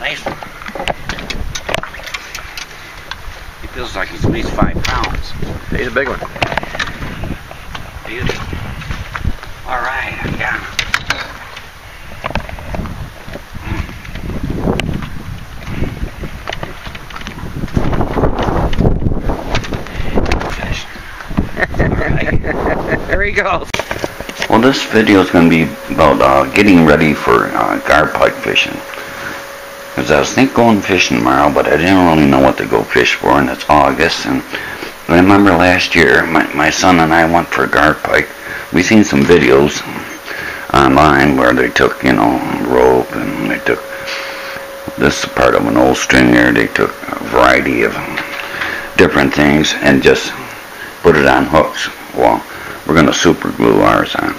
Nice one. He feels like he's at least five pounds. He's a big one. Beauty. All right, I got him. there he goes. Well, this video is going to be about uh, getting ready for uh, gar pike fishing. Because I was thinking going fishing tomorrow, but I didn't really know what to go fish for, and it's August. And I remember last year, my, my son and I went for gar pike. We seen some videos online where they took, you know, rope and they took this part of an old stringer. They took a variety of different things and just put it on hooks. Well, we're going to super glue ours on.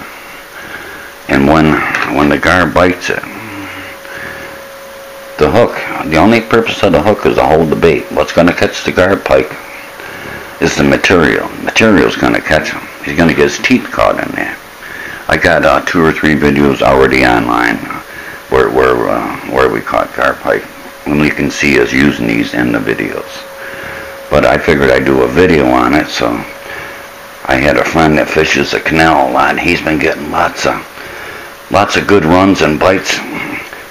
And when when the gar bites it, the hook, the only purpose of the hook is to hold the bait. What's going to catch the gar pike is the material. Material's going to catch him. He's going to get his teeth caught in there. I got uh, two or three videos already online where where uh, where we caught gar pike, and you can see us using these in the videos. But I figured I'd do a video on it, so I had a friend that fishes the canal a lot. He's been getting lots of lots of good runs and bites,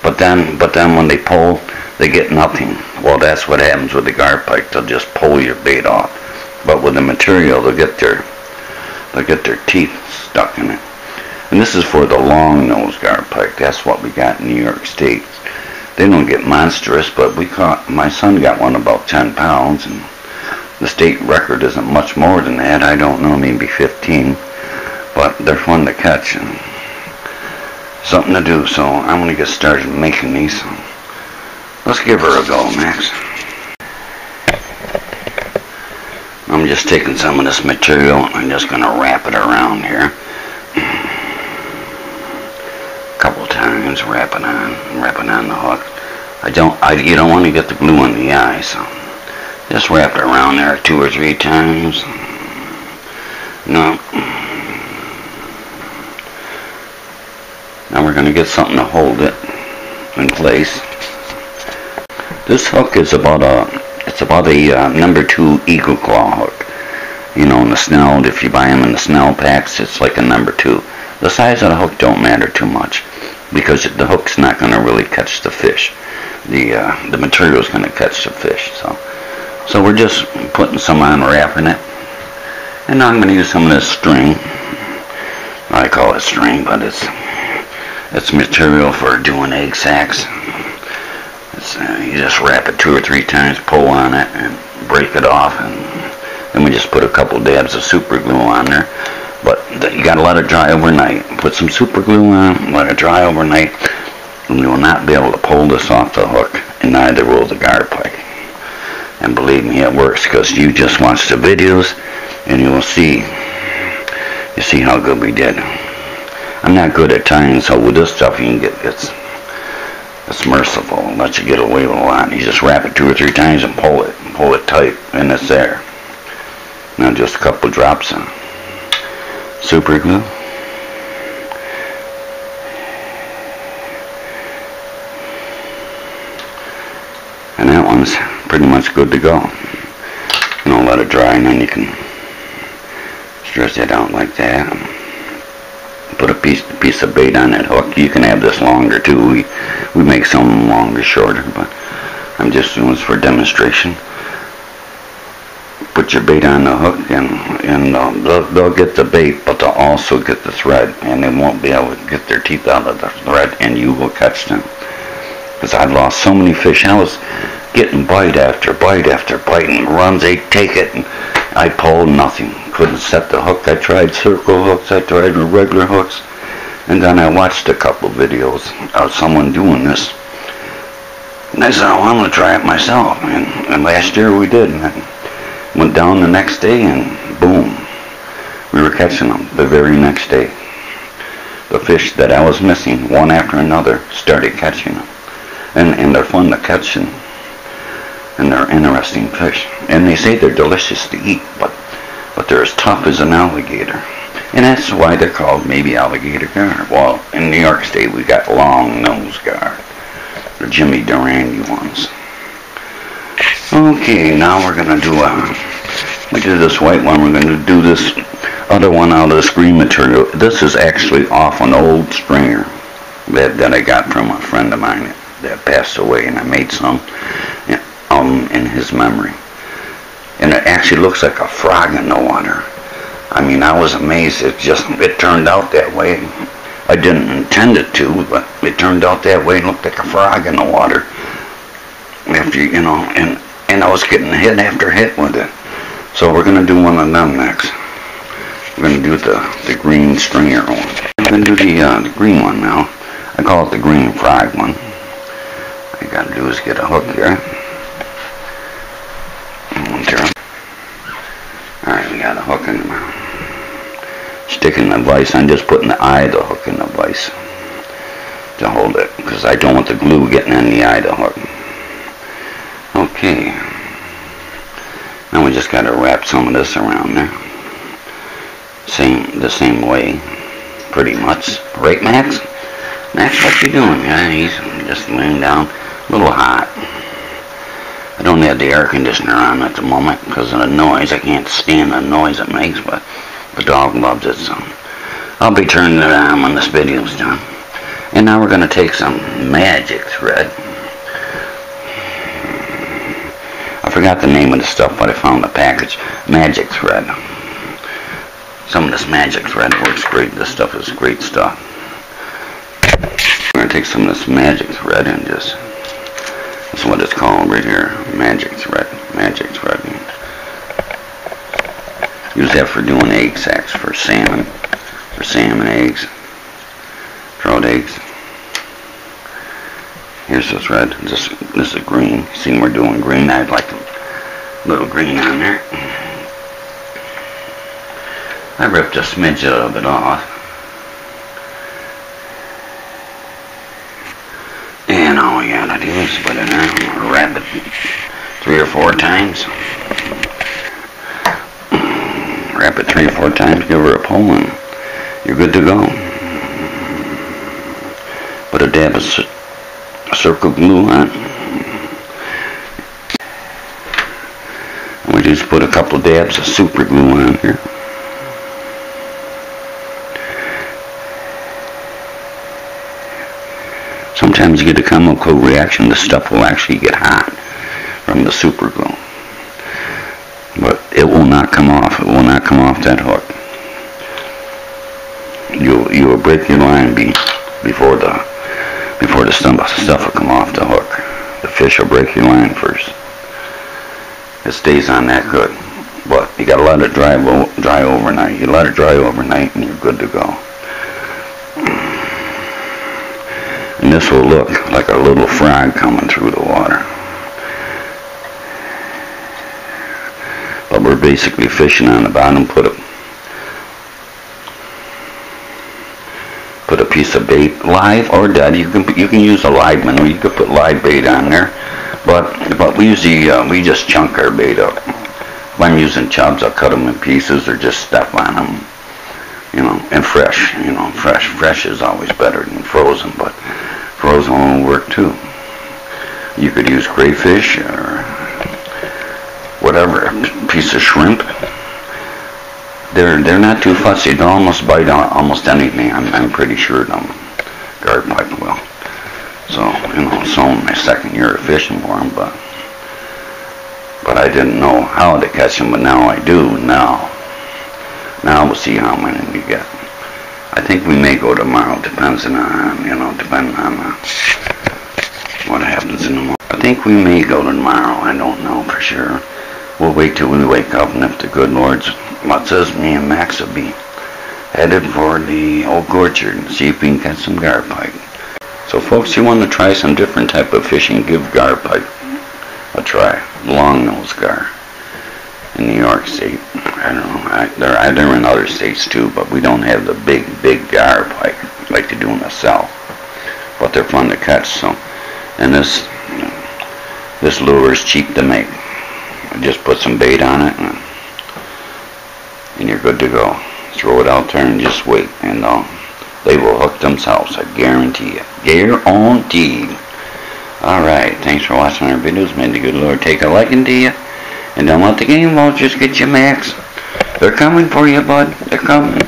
but then but then when they pull, they get nothing. Well, that's what happens with the gar pike. They'll just pull your bait off. But with the material, they'll get their they'll get their teeth stuck in it. And this is for the long nose gar pike. That's what we got in New York State. They don't get monstrous, but we caught. My son got one about 10 pounds, and the state record isn't much more than that. I don't know, maybe 15. But they're fun to catch and something to do. So I'm going to get started making these. Let's give her a go, Max. I'm just taking some of this material and I'm just going to wrap it around here. A couple times, wrap it on, wrap it on the hook. I don't, I, you don't want to get the glue on the eye, so just wrap it around there two or three times. No. We're going to get something to hold it in place. This hook is about a it's about a uh, number two eagle claw hook. You know, in the Snell, if you buy them in the Snell packs, it's like a number two. The size of the hook don't matter too much because the hook's not going to really catch the fish. The uh, the material is going to catch the fish. So, so we're just putting some on, wrapping it, and now I'm going to use some of this string. I call it string, but it's it's material for doing egg sacs. Uh, you just wrap it two or three times, pull on it, and break it off, and then we just put a couple dabs of super glue on there. But you got to let it dry overnight. Put some super glue on, let it dry overnight, and you will not be able to pull this off the hook, and neither will the gar pike. And believe me, it works because you just watch the videos, and you will see. You see how good we did. I'm not good at tying, so with this stuff you can get it's it's merciful and lets you get away with a lot. You just wrap it two or three times and pull it, and pull it tight, and it's there. Now just a couple drops of super glue. And that one's pretty much good to go. You know, let it dry and then you can stretch it out like that. Piece piece of bait on that hook. You can have this longer too. We we make some longer, shorter, but I'm just doing this for demonstration. Put your bait on the hook and and uh, they'll, they'll get the bait, but they'll also get the thread, and they won't be able to get their teeth out of the thread, and you will catch them. Because I've lost so many fish. I was getting bite after bite after bite, and runs they take it, and I pulled nothing. Couldn't set the hook. I tried circle hooks. I tried regular hooks. And then I watched a couple videos of someone doing this. And I said, oh, I'm going to try it myself. And, and last year we did. And I went down the next day and boom, we were catching them the very next day. The fish that I was missing, one after another, started catching them. And, and they're fun to catch and, and they're interesting fish. And they say they're delicious to eat, but, but they're as tough as an alligator. And that's why they're called maybe alligator gar. Well, in New York State, we got long nose gar. the Jimmy Durante ones. Okay, now we're gonna do a. We did this white one. We're gonna do this other one out of the screen material. This is actually off an old stringer that that I got from a friend of mine that passed away, and I made some um in his memory. And it actually looks like a frog in the water. I mean, I was amazed. It just it turned out that way. I didn't intend it to, but it turned out that way. It looked like a frog in the water. After you know, and and I was getting hit after hit with it. So we're gonna do one of them next. We're gonna do the the green stringer one. We're gonna do the uh, the green one now. I call it the green frog one. All you gotta do is get a hook here. Alright, we got a hook in the mouth. Sticking the vise, I'm just putting the eye of the hook in the vise to hold it because I don't want the glue getting in the eye of the hook. Okay. Now we just got to wrap some of this around there. Same, the same way, pretty much. Right, Max? Max, what you doing? Yeah, he's just laying down. A little hot. I don't have the air conditioner on at the moment because of the noise. I can't stand the noise it makes, but the dog loves it, so I'll be turning it on when this video's done. And now we're going to take some magic thread. I forgot the name of the stuff, but I found the package. Magic thread. Some of this magic thread works great. This stuff is great stuff. We're going to take some of this magic thread and just that's what it's called right here. Magic thread. Magic thread. Use that for doing egg sacks for salmon. For salmon eggs. Trout eggs. Here's this red, This, this is green. See, we're doing green. I'd like a little green on there. I ripped a smidge of it off. And all we gotta do is put it in, wrap it three or four times. It three or four times, give her a pull, and you're good to go. Put a dab of circle glue on. And we just put a couple dabs of super glue on here. Sometimes you get a chemical reaction, the stuff will actually get hot from the super glue. But it will not come off. It will not come off that hook. You'll you will break your line be, before the before the stuff, stuff will come off the hook. The fish will break your line first. It stays on that good. But you gotta let it dry dry overnight. You let it dry overnight and you're good to go. And this will look like a little frog coming through the water. But we're basically fishing on the bottom. Put a put a piece of bait, live or dead. You can you can use a live one, you could put live bait on there. But but we usually uh, we just chunk our bait up. If I'm using chubs, I'll cut them in pieces or just step on them. You know, and fresh. You know, fresh. Fresh is always better than frozen, but frozen will work too. You could use crayfish or whatever, piece of shrimp. They're they're not too fussy. They'll almost bite on almost anything. I'm I'm pretty sure them pipe will. So you know, it's only my second year of fishing for them, but but I didn't know how to catch them, but now I do now. Now we'll see how many we get. I think we may go tomorrow, depends on, you know, depending on uh, what happens in the morning. I think we may go tomorrow, I don't know for sure. We'll wait till we wake up, and if the good Lord's what says, me and Max will be headed for the old orchard and see if we can catch some garpike. So folks, you want to try some different type of fishing, give garpike a try. Long nose gar in New York State. I don't know. I, they're, they're in other states too, but we don't have the big, big gar pike like they do in the South. But they're fun to catch. So, and this this lure is cheap to make. Just put some bait on it, and, and you're good to go. Throw it out there and just wait, and uh, they will hook themselves. I guarantee it. Guaranteed. Alright, thanks for watching our videos. May the good Lord take a liking to you. And don't let the game vultures get you, Max. They're coming for you, bud. They're coming.